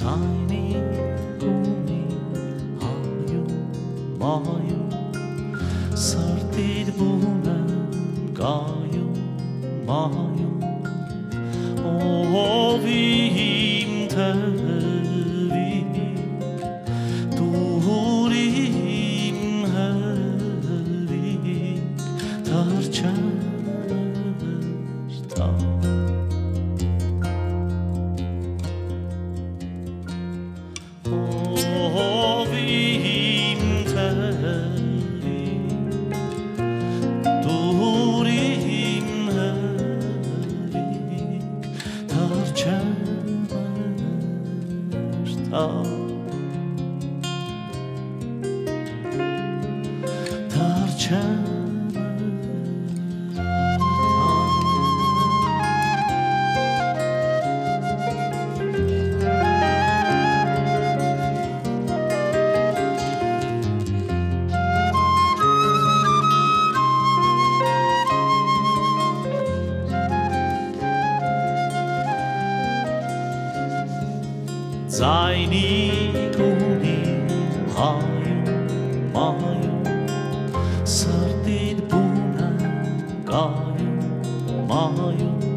Tiny guni hayu mayu Sartir buna gayu mayu. Ovim tevik Durim hevik Tarçar Ovim al Tarçar Zayni kuni hayu mayu Sardin buna gayu mayu